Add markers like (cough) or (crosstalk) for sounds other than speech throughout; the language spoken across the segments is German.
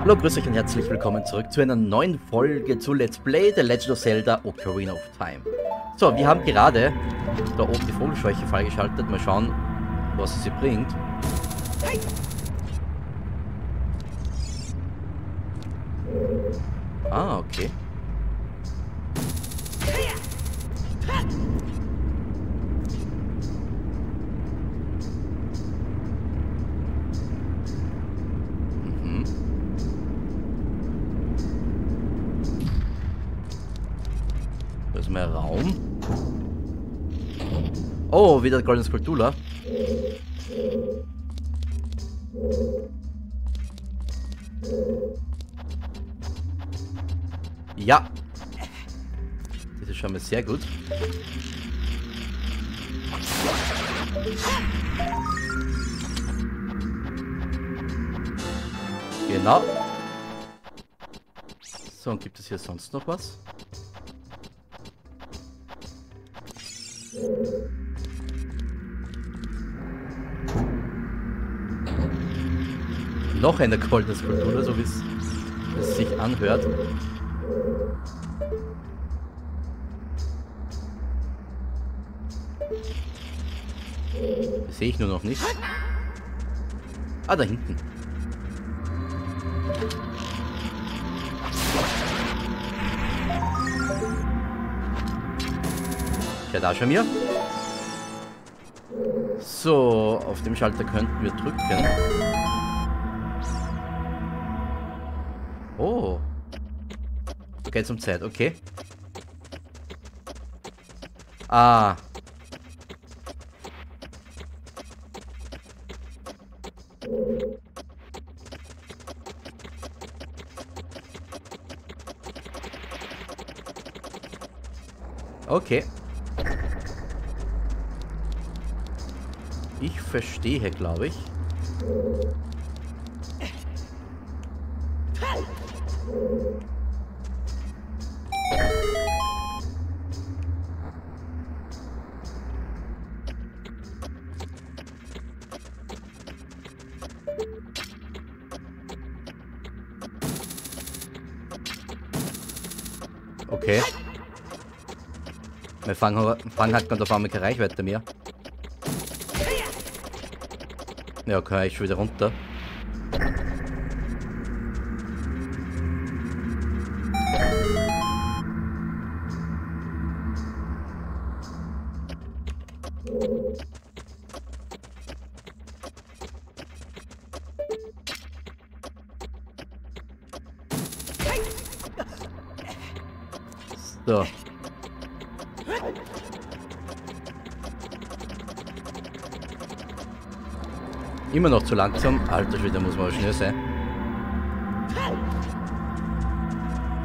Hallo, grüß euch und herzlich willkommen zurück zu einer neuen Folge zu Let's Play The Legend of Zelda Ocarina of Time. So, wir haben gerade da oben die Vogelscheuche freigeschaltet. Mal schauen, was sie bringt. Ah, okay. Mehr Raum. Oh, wieder Golden Skulptula. Ja. Das ist schon mal sehr gut. Genau. So, und gibt es hier sonst noch was? Noch eine goldene Skulptur, so wie es sich anhört. Sehe ich nur noch nicht. Ah, da hinten. Ja, da schon mir. So, auf dem Schalter könnten wir drücken. Oh. Da geht's um Zeit, okay. Ah. Okay. Verstehe, glaube ich. Okay. Mein Fang, Fang hat gerade auf einmal keine Reichweite mehr. Ja, okay, ich wieder runter. So. Immer noch zu langsam. Alter Schwede, muss man schnell sein.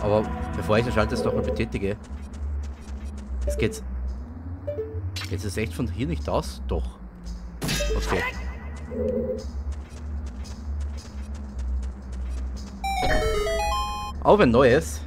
Aber bevor ich den Schalter jetzt nochmal betätige. Jetzt geht's. Jetzt ist echt von hier nicht aus? Doch. Okay. Auch ein neues.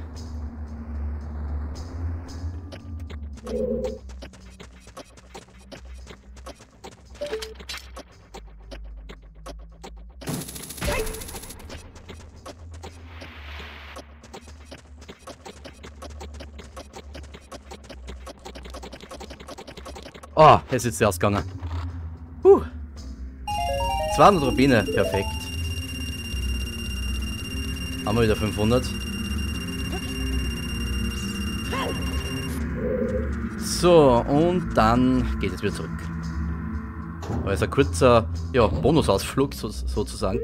Oh, es ist erst gegangen. Huh. 200 Rubine, perfekt. Haben wir wieder 500. So, und dann geht es wieder zurück. Also ein kurzer ja, Bonusausflug so, sozusagen.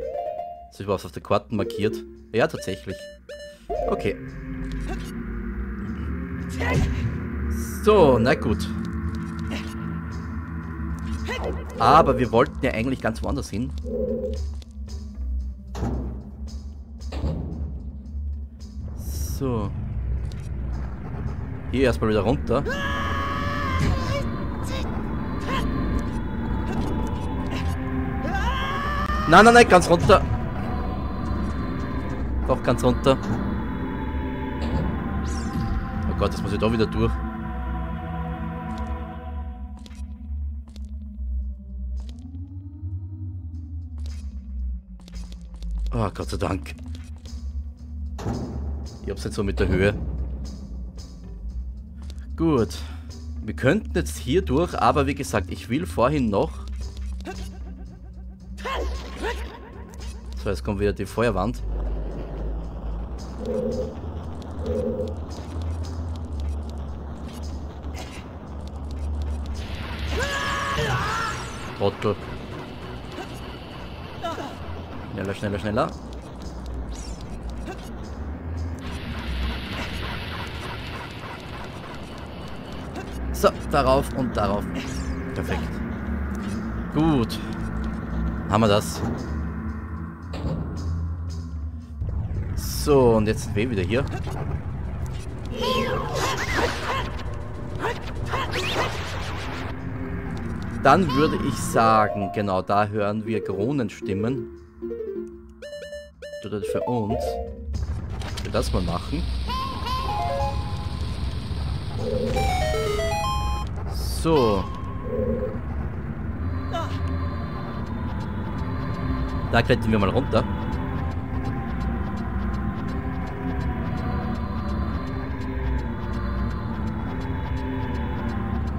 Ist was auf der Karte markiert. Ja, tatsächlich. Okay. So, na gut. Aber wir wollten ja eigentlich ganz woanders hin. So. Hier erstmal wieder runter. Nein, nein, nein, ganz runter. Doch, ganz runter. Oh Gott, jetzt muss ich da wieder durch. Oh, Gott sei Dank. Ich hab's jetzt so mit der Höhe. Gut. Wir könnten jetzt hier durch, aber wie gesagt, ich will vorhin noch... So, jetzt kommt wieder die Feuerwand. Trottel. Schneller, schneller, schneller. So, darauf und darauf. Perfekt. Gut. Haben wir das. So, und jetzt sind wir wieder hier. Dann würde ich sagen, genau, da hören wir Kronenstimmen. Oder für uns. Will das mal machen. So. Da klettern wir mal runter.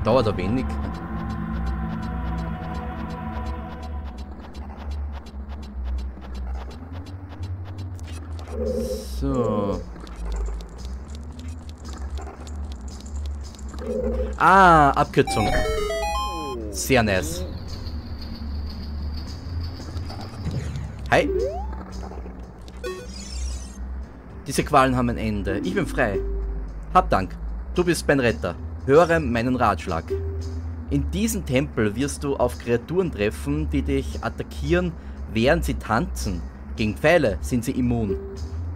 Dauert ein wenig. Ah, Abkürzung. Sehr nice. Hi. Diese Qualen haben ein Ende. Ich bin frei. Hab Dank. Du bist mein Retter. Höre meinen Ratschlag. In diesem Tempel wirst du auf Kreaturen treffen, die dich attackieren, während sie tanzen. Gegen Pfeile sind sie immun.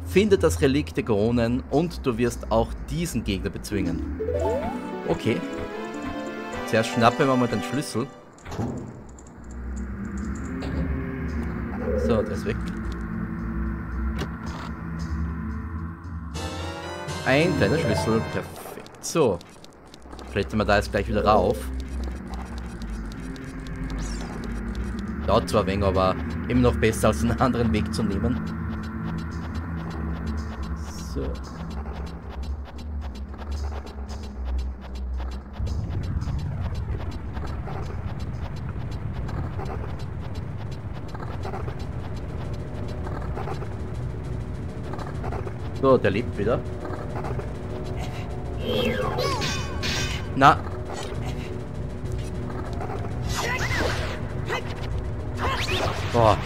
Finde das Relikt der Koronen und du wirst auch diesen Gegner bezwingen. Okay. Zuerst schnappen wir mal den Schlüssel. So, der ist weg. Ein kleiner Schlüssel. Perfekt. So. Klettern wir da jetzt gleich wieder rauf. Dauert zwar wenig, aber immer noch besser als einen anderen Weg zu nehmen. So. So, der lebt wieder. Na. Boah.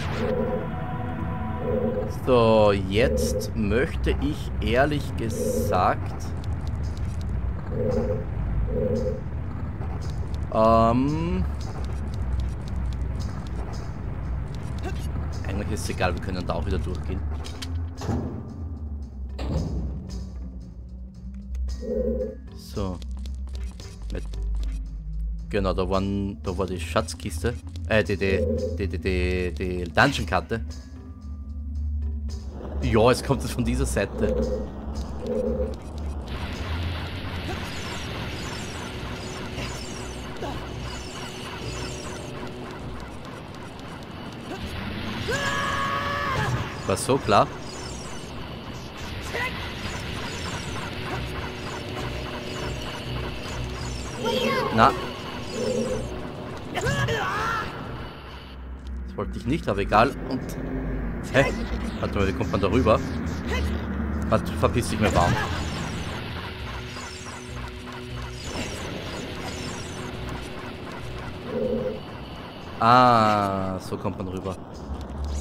So, jetzt möchte ich ehrlich gesagt... Ähm... Eigentlich ist es egal, wir können da auch wieder durchgehen. Genau, da, waren, da war die Schatzkiste. Äh, die, die, die, die, die, die Dungeon-Karte. Ja, es kommt jetzt von dieser Seite. War so klar. Na. Wollte ich nicht, aber egal. Und. Hä? Warte mal, wie kommt man da rüber? Warte, verpiss dich mir warm. Ah, so kommt man rüber.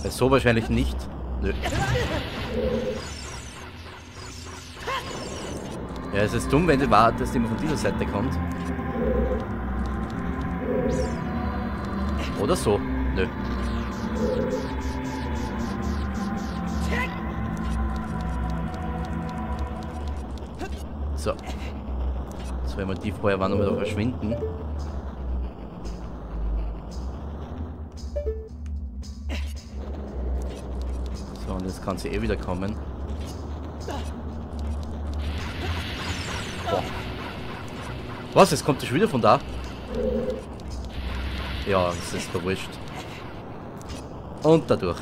Bei so wahrscheinlich nicht. Nö. Ja, es ist dumm, wenn du wartest, dass jemand von dieser Seite kommt. Oder. So. So, wenn wir die vorher waren, wieder verschwinden. So, und jetzt kann sie eh wieder kommen. Boah. Was? Jetzt kommt sie schon wieder von da? Ja, es ist wurscht. Und dadurch.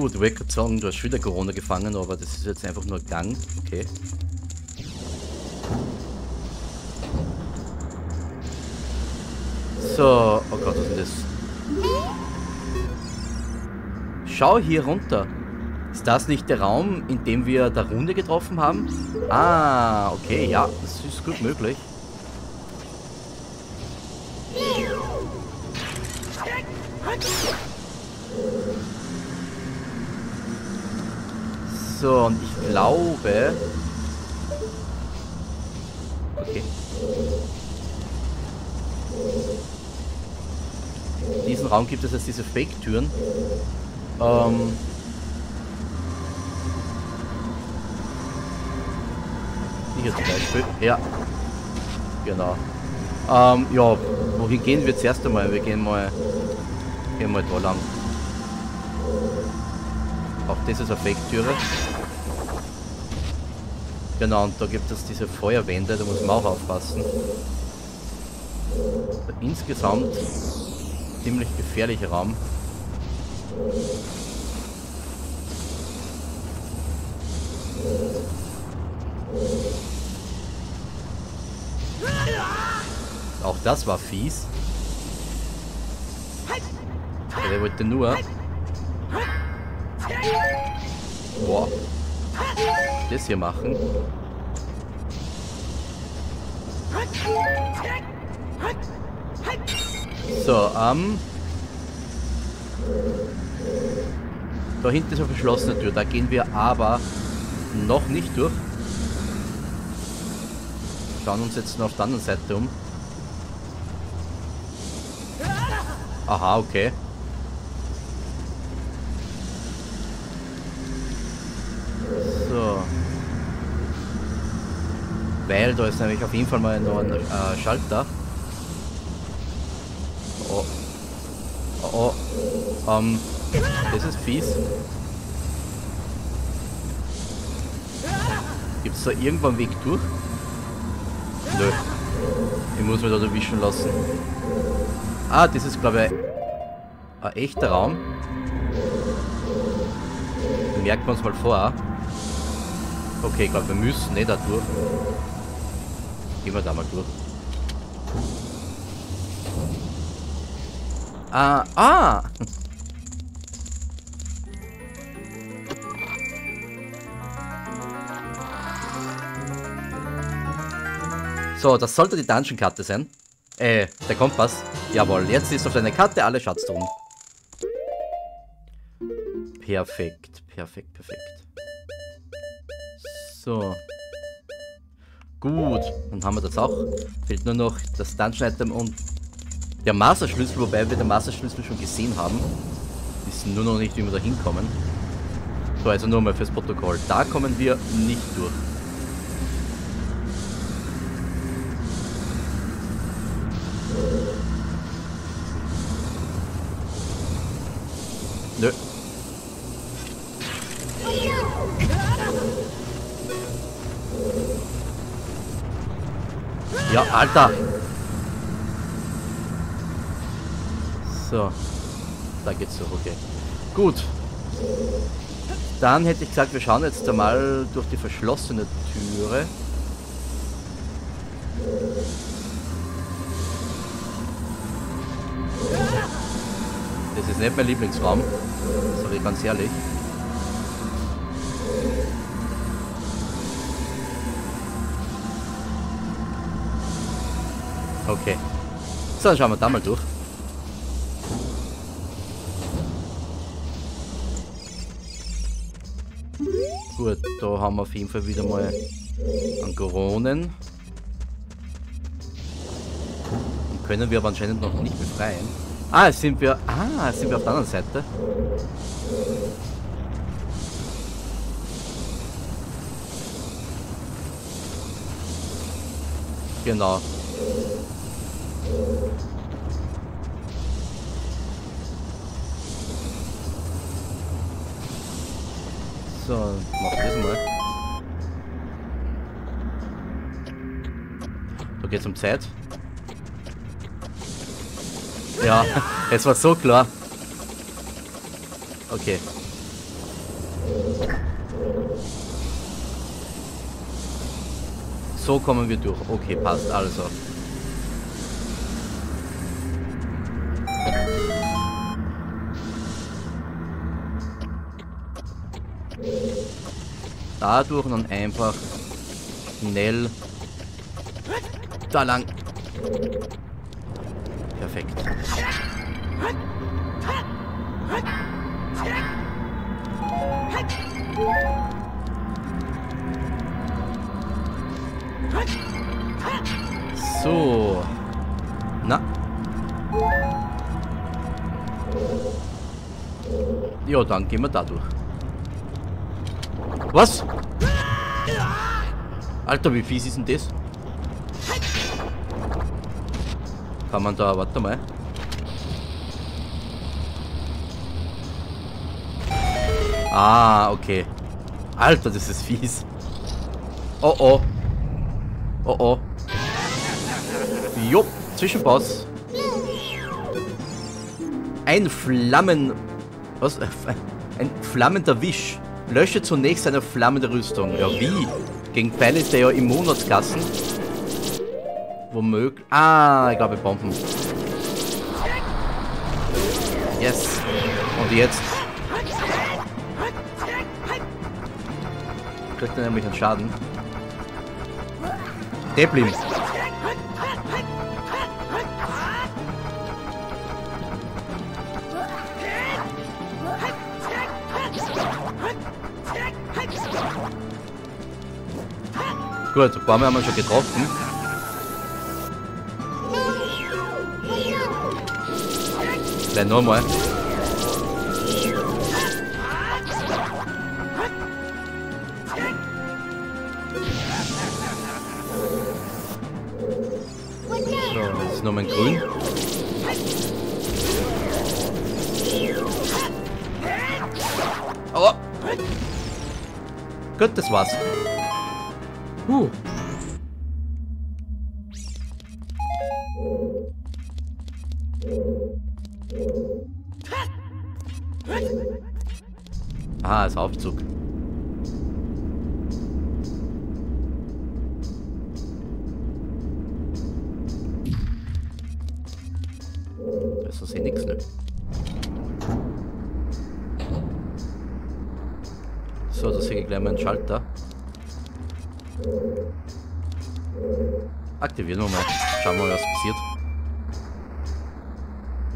Gut, sagen, du hast wieder Corona gefangen, aber das ist jetzt einfach nur Gang. Okay. So, oh Gott, was ist denn das? Schau hier runter. Ist das nicht der Raum, in dem wir der Runde getroffen haben? Ah, okay, ja, das ist gut möglich. So, und ich glaube... Okay. In diesem Raum gibt es jetzt diese Fake-Türen. Ähm... Hier zum Beispiel. Ja. Genau. Ähm, ja, wohin gehen wir zuerst einmal? Wir gehen mal, gehen mal da lang. Auch das ist eine Fake-Türe. Genau, und da gibt es diese Feuerwände, da muss man auch aufpassen. Insgesamt ziemlich gefährlicher Raum. Auch das war fies. Der wollte nur... Boah. Das hier machen. So, ähm... Da hinten ist eine verschlossene Tür. Da gehen wir aber noch nicht durch. Schauen uns jetzt nur auf der anderen Seite um. Aha, okay. So. Weil da ist nämlich auf jeden Fall mal noch ein äh, Schalter. Oh. Oh, oh. Ähm, das ist fies. Gibt es da irgendwann einen Weg durch? Nö. Ich muss mich da erwischen lassen. Ah, das ist glaube ich ein echter Raum. Merkt man es mal vor. Okay, ich glaube wir müssen nicht da durch. Gehen wir da mal durch. Ah, ah! So, das sollte die Dungeon-Karte sein. Äh, der Kompass. Jawohl, jetzt ist auf deiner Karte alle Schatztruhen. Perfekt, perfekt, perfekt. So. Gut, dann haben wir das auch. Fehlt nur noch das Dungeon-Item und der Master-Schlüssel, wobei wir den Master-Schlüssel schon gesehen haben. Wissen nur noch nicht, wie wir da hinkommen. So, also nur mal fürs Protokoll. Da kommen wir nicht durch. Ja, Alter. So. Da geht's so, okay. Gut. Dann hätte ich gesagt, wir schauen jetzt einmal durch die verschlossene Türe. Das ist nicht mein Lieblingsraum. Ich ganz ehrlich. Okay. So, schauen wir da mal durch. Gut, da haben wir auf jeden Fall wieder mal einen Goronen. Den können wir aber anscheinend noch nicht befreien. Ah, sind wir... Ah, sind wir auf der anderen Seite. Genau. So, mach das mal. Da geht's um Zeit. Ja, (laughs) es war so klar. Okay. So kommen wir durch. Okay, passt. Also. Dadurch dann einfach schnell da lang. Perfekt. So. Na. Ja, dann gehen wir da durch. Was? Alter, wie fies ist denn das? Kann man da, warte mal. Ah, okay. Alter, das ist fies. Oh oh. Oh oh. Jo, Zwischenboss. Ein Flammen... Was? Ein flammender Wisch. Lösche zunächst eine flammende Rüstung. Ja, wie? Gegen Pfeile ist der ja im Monatsgassen. Womöglich. Ah, ich glaube Bomben. Yes. Und jetzt. Kriegt er nämlich einen Schaden. Deblim. Gut, ein paar Mal haben wir schon getroffen. Gleich nochmal. So, jetzt ist nochmal ein Grün. Aua! Gut, das war's. Huh. Ah, ist Aufzug. Das ist eh nichts, ne? So, da sehe ich gleich mal einen Schalter. Aktivieren wir mal. Schauen wir mal, was passiert.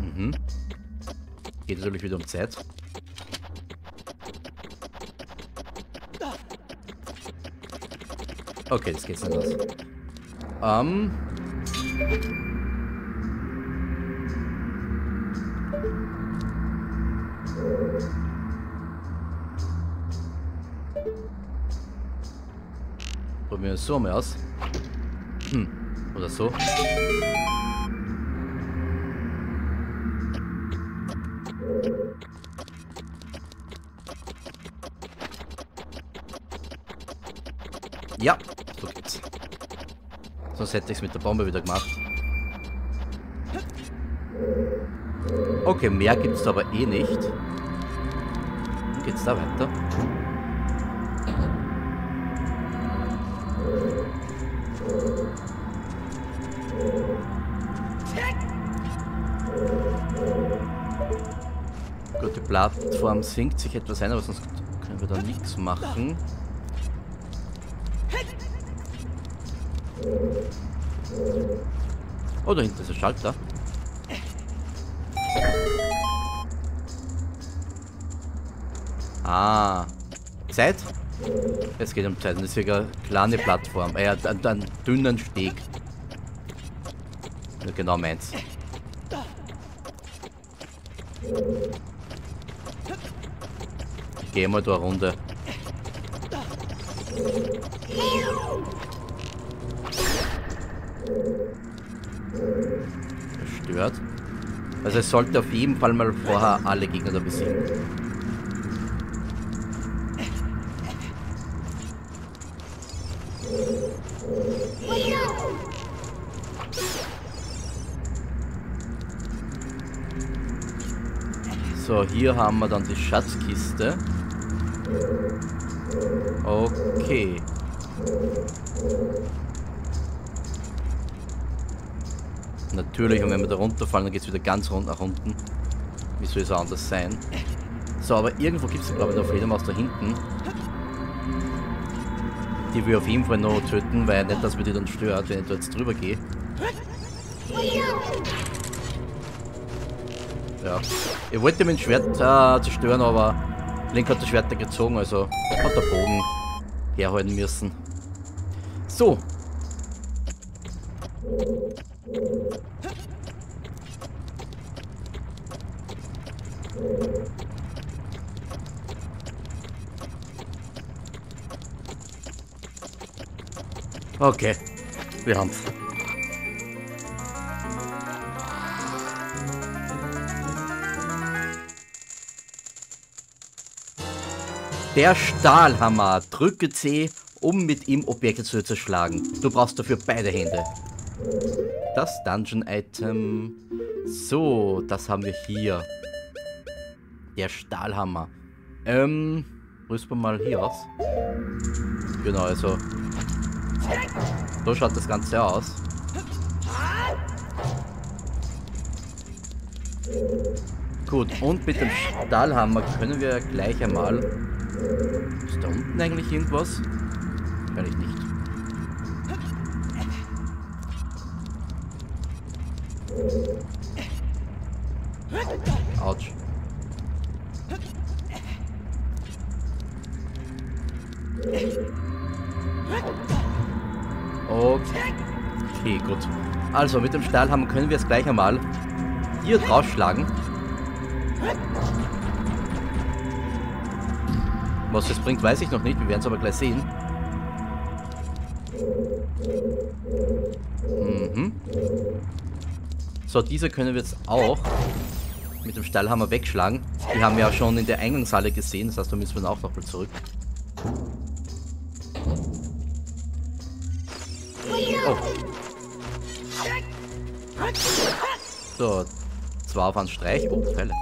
Mhm. Geht natürlich wieder um Zeit. Okay, das geht's aus. Ähm. Probieren so mal aus. Hm. Oder so. Ja, so geht's. Sonst hätte ich es mit der Bombe wieder gemacht. Okay, mehr gibt es aber eh nicht. Geht's da weiter? Plattform sinkt sich etwas ein, aber sonst können wir da nichts machen. Oh, da hinten ist ein Schalter. Ah. Zeit? Es geht um Zeit. Das ist eine kleine Plattform. Äh, einen dünnen Steg. Genau meins. Ich gehe mal da eine Runde. Zerstört. Also es sollte auf jeden Fall mal vorher alle Gegner da besiegen. So, hier haben wir dann die Schatzkiste. Okay. Natürlich, und wenn wir da runterfallen, dann geht es wieder ganz rund nach unten. Wie soll es anders sein? So, aber irgendwo gibt es, glaube ich, eine Fledermaus da hinten. Die wir auf jeden Fall noch töten, weil nicht, dass wir die dann stört, wenn ich da jetzt drüber gehe. Ja. Ich wollte mein Schwert äh, zerstören, aber Link hat das Schwert da gezogen, also hat der Bogen herhalten müssen. So. Okay, wir haben's. Der Stahlhammer. Drücke C, um mit ihm Objekte zu zerschlagen. Du brauchst dafür beide Hände. Das Dungeon-Item. So, das haben wir hier. Der Stahlhammer. Ähm, rüsten mal hier aus. Genau, also. So schaut das Ganze aus. Gut, und mit dem Stahlhammer können wir gleich einmal ist da unten eigentlich irgendwas? Kann ich nicht. Autsch. Okay, gut. Also, mit dem Stahlhammer können wir es gleich einmal hier draufschlagen. Was das bringt, weiß ich noch nicht. Wir werden es aber gleich sehen. Mhm. So, diese können wir jetzt auch mit dem Steilhammer wegschlagen. Die haben wir ja schon in der Eingangshalle gesehen. Das heißt, da müssen wir auch noch mal zurück. Oh. So, zwar auf einen Streich. Oh, Fälle.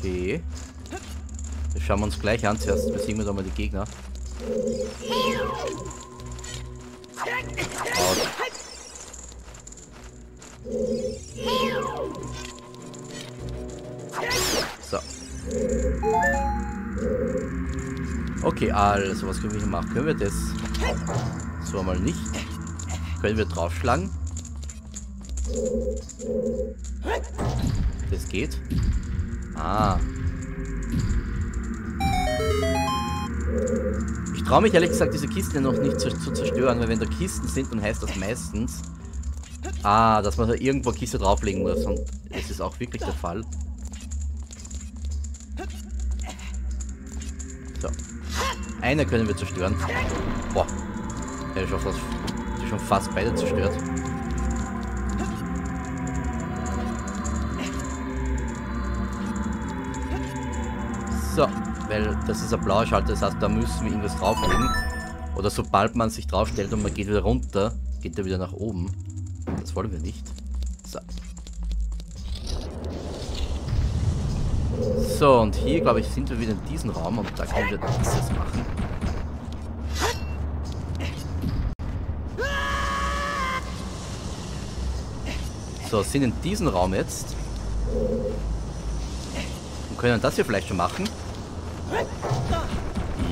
Okay. Das schauen wir uns gleich an. Zuerst besiegen wir doch mal die Gegner. So. Okay, also was können wir hier machen? Können wir das so mal nicht? Können wir draufschlagen? Das geht. Ah. Ich traue mich ehrlich gesagt, diese Kisten noch nicht zu, zu, zerstören, weil wenn da Kisten sind, dann heißt das meistens, ah, dass man da irgendwo Kiste drauflegen muss. Und es ist auch wirklich der Fall. So. Eine können wir zerstören. Boah. Ja, schon fast, schon fast beide zerstört. So, weil das ist ein blauer Schalter, das heißt, da müssen wir irgendwas drauflegen. Oder sobald man sich draufstellt und man geht wieder runter, geht er wieder nach oben. Das wollen wir nicht. So. So, und hier, glaube ich, sind wir wieder in diesem Raum und da können wir dieses machen. So, sind in diesem Raum jetzt. Und können das hier vielleicht schon machen.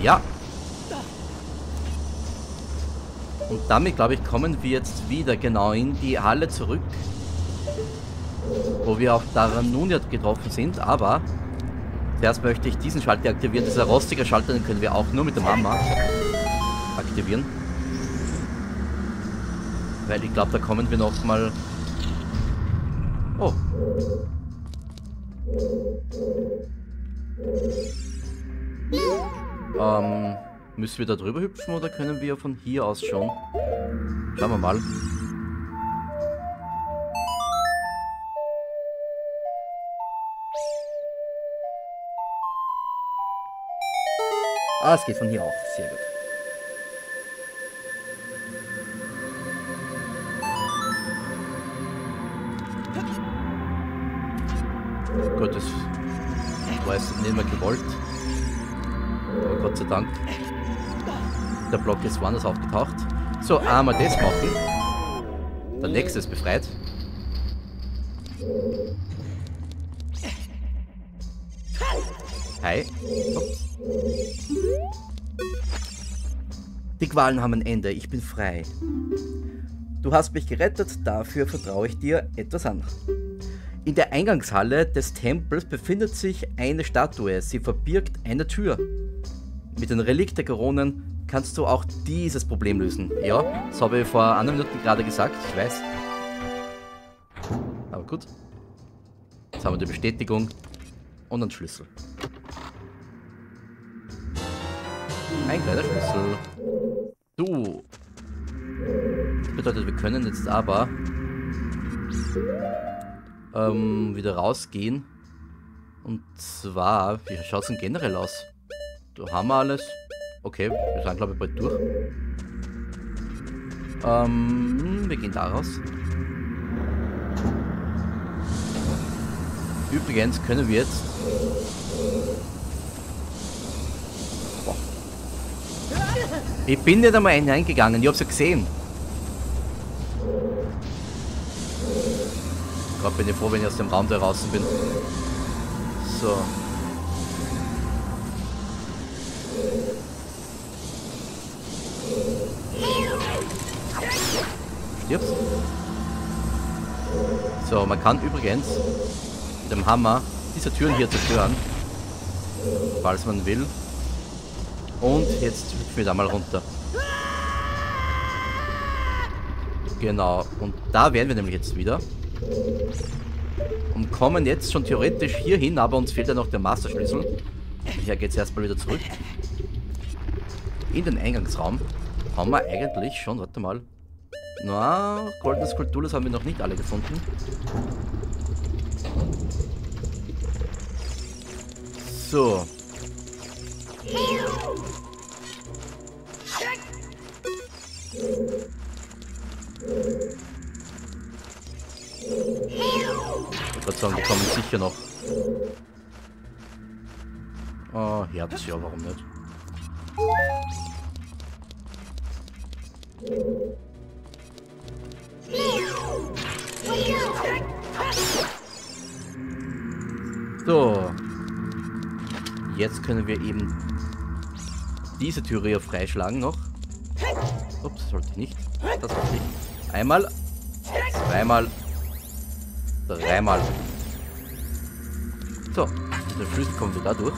Ja. Und damit, glaube ich, kommen wir jetzt wieder genau in die Halle zurück. Wo wir auch daran nun jetzt getroffen sind, aber zuerst möchte ich diesen Schalter aktivieren. Dieser rostige Schalter, den können wir auch nur mit dem Hammer aktivieren. Weil ich glaube, da kommen wir noch mal... Oh. Ähm, müssen wir da drüber hüpfen oder können wir von hier aus schon? Schauen wir mal. Ah, es geht von hier auch. Sehr gut. Gut, das war jetzt nicht mehr gewollt. Gott sei Dank. Der Block ist woanders aufgetaucht. So, einmal das machen. Der nächste ist befreit. Hi. Ups. Die Qualen haben ein Ende, ich bin frei. Du hast mich gerettet, dafür vertraue ich dir etwas an. In der Eingangshalle des Tempels befindet sich eine Statue, sie verbirgt eine Tür. Mit den Relikt der Koronen kannst du auch dieses Problem lösen. Ja, das habe ich vor einer Minute gerade gesagt, ich weiß. Aber gut. Jetzt haben wir die Bestätigung und einen Schlüssel. Ein kleiner Schlüssel. Du. Das bedeutet, wir können jetzt aber ähm, wieder rausgehen. Und zwar, wie schaut es denn generell aus? Haben wir alles. Okay, wir sind glaube ich bald durch. Ähm, wir gehen da raus. Übrigens können wir jetzt Ich bin nicht einmal hineingegangen, ich hab's ja gesehen. Gerade bin ich froh, wenn ich aus dem Raum da draußen bin. So. Stirbst? So, man kann übrigens mit dem Hammer diese Türen hier zerstören. Falls man will. Und jetzt hüpfen wir da mal runter. Genau. Und da wären wir nämlich jetzt wieder. Und kommen jetzt schon theoretisch hier hin, aber uns fehlt ja noch der Masterschlüssel. Hier geht's erstmal wieder zurück. In den Eingangsraum. Haben wir eigentlich schon, warte mal. Na, goldene Skulpturen haben wir noch nicht alle gefunden. So. Ich würde sagen, wir kommen sicher noch. Oh, Herz, ja, warum nicht? Können wir eben diese Tür hier freischlagen noch. Ups, sollte ich nicht. Das sollte ich. Einmal. Zweimal. Dreimal. So. Der Schlüssel wir da durch.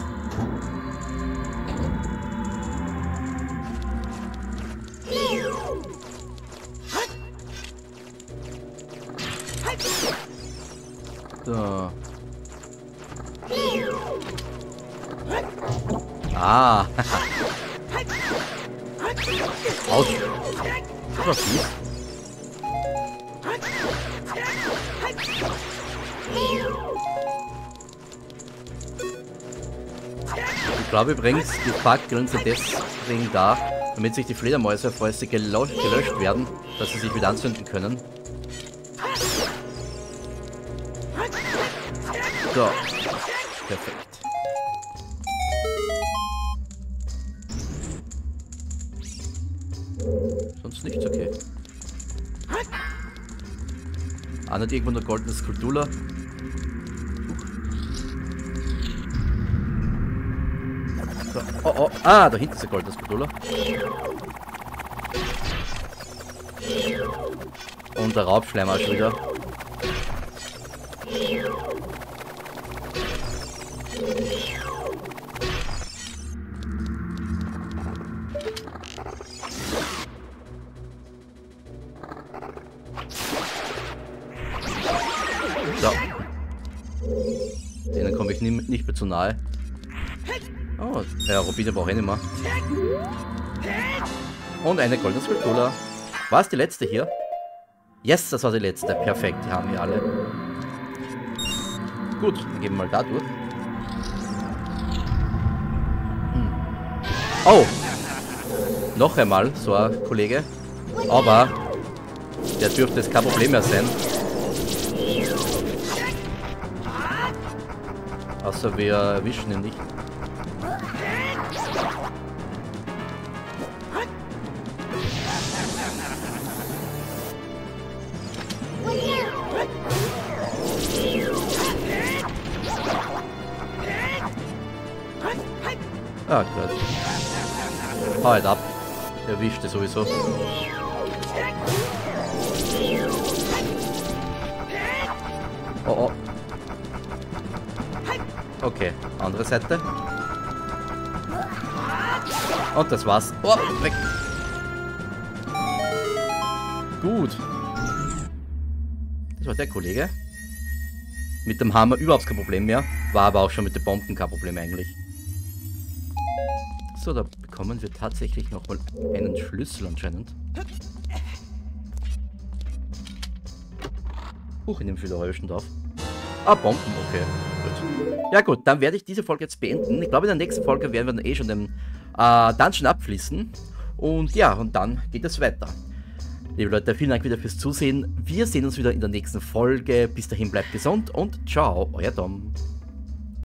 So. Ah. Aus. Das war fies. Ich glaube übrigens, die sind deswegen da, damit sich die Fledermäuse, sie gelöscht werden, dass sie sich wieder anzünden können. So. Perfekt. Ah, nicht irgendwo eine goldene Skulptur. So. Oh, oh. Ah, da hinten ist eine goldene Skulptur. Und der Raubschleimer schon wieder. Nicht mehr zu nahe. Oh, ja, Rubine brauche ich nicht mehr. Und eine goldene Skulptur. War es die letzte hier? Yes, das war die letzte. Perfekt, die haben wir alle. Gut, dann gehen wir mal da durch. Hm. Oh! Noch einmal, so ein Kollege. Aber der dürfte jetzt kein Problem mehr sein. Außer wir erwischen ihn nicht. Ah. Hau halt ab. Erwischte sowieso. Oh, oh. Okay, andere Seite. Und das war's. Oh, weg. Gut. Das war der Kollege. Mit dem Hammer überhaupt kein Problem mehr. War aber auch schon mit den Bomben kein Problem eigentlich. So, da bekommen wir tatsächlich nochmal einen Schlüssel anscheinend. Huch, in dem Philharischen Dorf. Ah, Bomben, okay. Ja gut, dann werde ich diese Folge jetzt beenden. Ich glaube, in der nächsten Folge werden wir dann eh schon den äh, Dungeon abfließen. Und ja, und dann geht es weiter. Liebe Leute, vielen Dank wieder fürs Zusehen. Wir sehen uns wieder in der nächsten Folge. Bis dahin bleibt gesund und ciao, euer Dom.